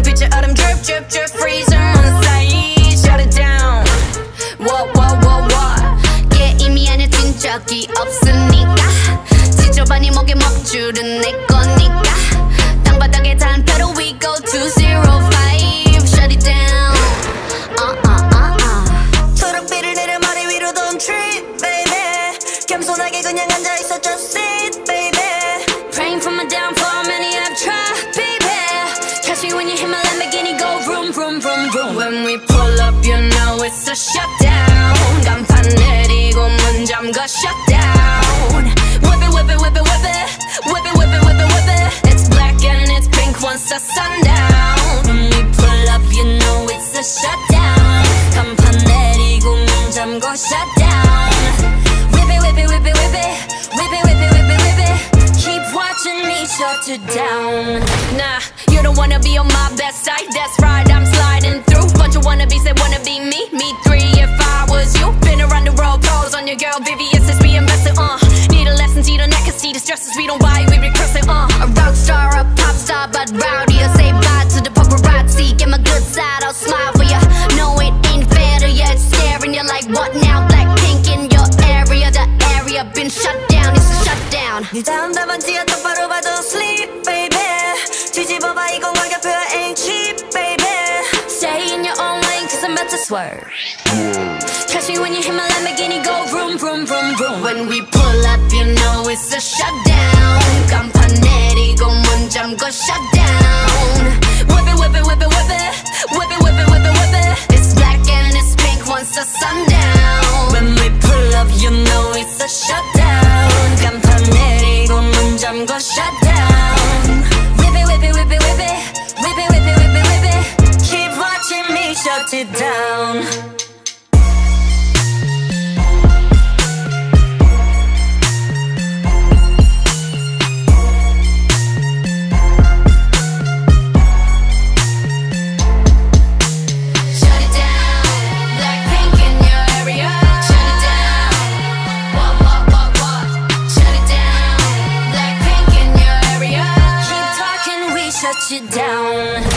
둥둥 빛의 얼음 drip drip drip freezer on side shut it down what what what what 게임이 안에 뛴 적이 없으니까 지저분이 목에 먹줄은 내 거니까 땅바닥에 단 pedal we go to zero five shut it down uh uh uh uh 초록빛을 내려 머리 위로 don't trip baby 겸손하게 그냥 앉아있어 just sundown. When we pull up, you know it's a shutdown. 간판 내리고 문 잠가 shutdown. Whip it, whip it, whip it, whip it. Whip it, whip it, whip it, whip it. Keep watching me shut it down. Nah, you don't wanna be on my best side. That's right, I'm sliding through. Bunch of wannabes that wanna be me. Me three if I was you. Been around the world, pose on your girl, Vivian since we invested. Uh, need a lesson, see the neck, can see the stresses we don't buy, we recurse it. Uh, down. It's a shutdown. 네 다음 답안지야 똑바로 봐도 sleep baby 뒤집어봐 이건 가격표야 ain't cheap baby Stay in your own lane, cause I'm about to swerve. Catch me when you hit my Lamborghini, go vroom, vroom, vroom, vroom. When we pull up, you know it's a shutdown. 간판 내리고 문 잠궈 shutdown. shut you down.